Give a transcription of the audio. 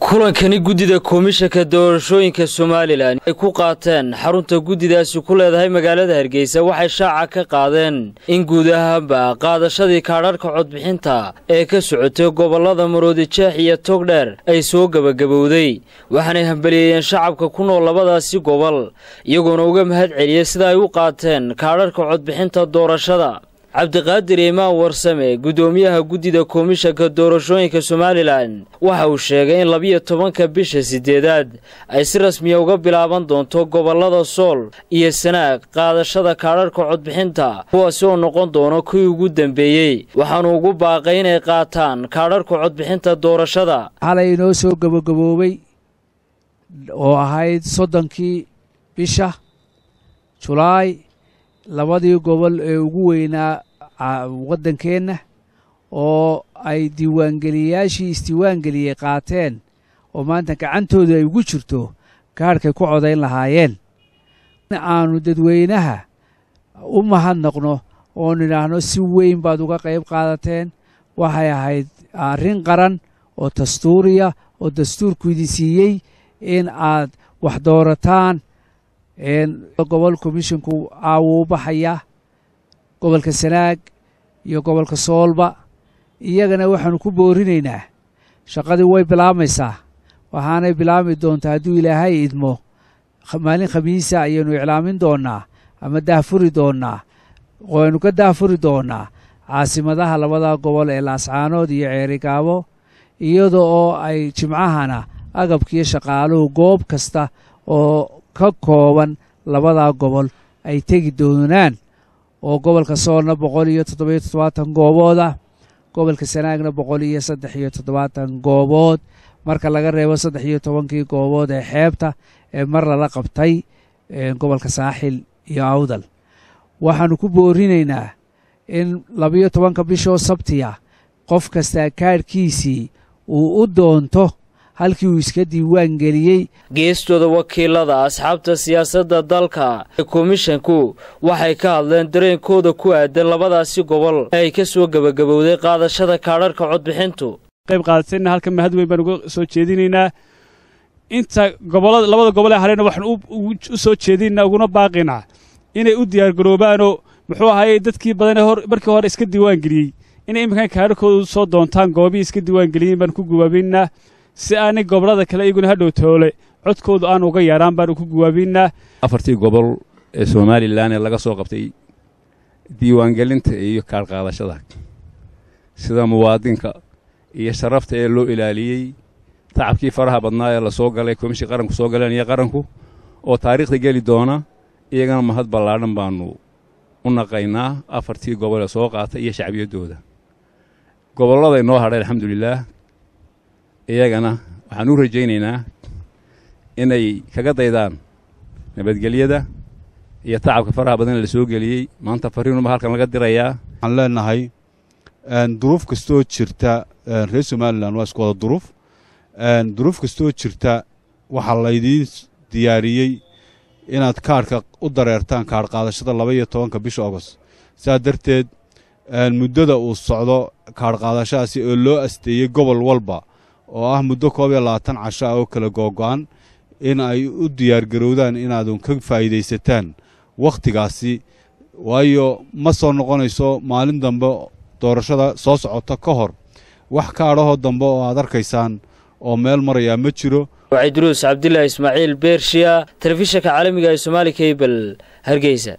kulankani guddida komishanka doorashooyinka somalilan ay ku qaateen xarunta guddidaasi ku leedahay magaalada hargeysa waxay shaaca ka qaadeen in guud ahaanba qaadashadii kaadharhka codbixinta ee ka socotay gobollada maroodijeex iyo togdheer ay soo gebagabowday waxaanay hambaliyeeyeen shacabka ku nool labadaasi gobol iyagoona uga mahad celiyey sida ay u qaateen kaadharhka codbixinta doorashada cabdiqaadir imaan warsame guddoomiyaha guddida komishanka doorashooyinka somalilan waxa uu sheegay in labiyo tobanka bisha siddeedaad ay si rasmiya uga bilaaban doonto gobollada sool iyo sanaag qaadashada kaadharhka codbixinta kuwaasi oo noqon doono kii ugu dembeeyey waxaanu ugu baaqay inay qaataan kaadharhka codbixinta doorashada. Xalay inoo soo gabagaboobay oo ahayd soddonkii bisha julaay labadii gobol ee ugu weynaa waddankeenna oo ay diiwaangeliyayaashii isdiiwaangeliyey qaateen oo maanta gacantooda ay ugu jirto kaadhkay ku codayn lahaayeen. Aanu dadweynaha u mahadnaqno oo nidhaahno si weyn baad uga qayb qaadateen waxay ahayd arrin qaran oo dastuuriya oo dastuurku idin siiyey in aad wax doorataan gobol komishinku aawuu u baxayaa gobolka sanaag iyo gobolka soolba. Iyagana waxaanu ku boorinaynaa shaqadii way bilaabmaysaa waxaanay bilaabmi doontaa hadduu ilaahay idmo. Maalin khamiisa ayaynu iclaamin doonnaa ama daahfuri doonnaa. Waynu ka daahfuri doonnaa caasimadaha labada gobol ee laascaanood iyo ceerigaabo iyada oo ay jimcahana agabkiiyo shaqaaluhu goob kasta oo ka kooban labadaa gobol ay tegi doonaan oo gobolka soolna boqol iyo toddobiyo toddobaatan goobooda gobolka sanaagna boqol iyo saddex iyo toddobaatan goobood marka laga reebo saddex iyo tobankii goobood ee xeebta ee mar lala qabtay gobolka saaxil iyo awdal. Waxaannu ku boorinaynaa in labiyo tobanka bishoo sabtiya qof kastaa kaadhkiisii uu u doonto halkii uu iska diiwaan geliyey. Geestooda wakiilada asxaabta siyaasadda dalka ee komishanku waxay ka hadleen dareenkooda ku aadan labadaasi gobol ee ay ka soo gebagabowday qaadashada kaadharhka codbixintu. Qayb qaadatanna halka mahad weyn baan uga soo jeedinaynaa. Inta gobollada labada gobol ee harena waxaan u soo jeedinaynaa uguna baaqaynaa inay u diyaargaroobaanoo muxuu ahaayey dadkii badanee hor markii hore iska diiwaan geliyey. Inay iminkan kaadharkooda soo doontaan goobihii iska diiwaan geliyeen baan ku gubaabaynaa si aanay gobollada kale iyaguna hadhow toole codkoodu aan uga yaaraan baanu ku guwaabinnaa afartii gobol ee somalilan ee laga soo qabtay diiwaangelinta iyo kaadhqaadashada sida muwaadinka iyo sharafta ee loo ilaaliyey tacabkii faraha badnaa ee la soo galay komishin qaranku soo galeen iyo qaranku oo taariikhda geli doona iyagana mahad ballaadhan baannu u naqaynaa afartii gobol ee soo qaatay iyo shacbiyaddooda gobollada inoo hadhay alxamdulilaah iyagana waxaan u rajaynaynaa inay kaga daydaan nabadgelyada iyo tacabka faraha badan la soo geliyey. Maanta fariinuma halkan laga dirayaa. Waxaan leenahay duruuf kastoo jirta reer somalilan waa isku wada duruuf. Duruuf kastoo jirta waxaa laydiin diyaariyey inaad kaadhka u dareertaan kaadh qaadashada laba iyo tobanka bisha agost saa darteed muddada uu socdo kaadh qaadashadaasi oo loo asteeyey gobol walba oo ah muddo koob iyo labaatan casho ah oo kala googo'an in ay u diyaargarowdaan inaadun ka faa'iidaysataan wakhtigaasi. Waayo ma soo noqonayso maalin dambe doorashada soo socota ka hor. Wax kaadhahoo dambe oo aad arkaysaan oo meel marayaa ma jiro. Waciduruus cabdilaahi ismaaciil beershiya telefishanka caalamiga ee somaali kabel hargeysa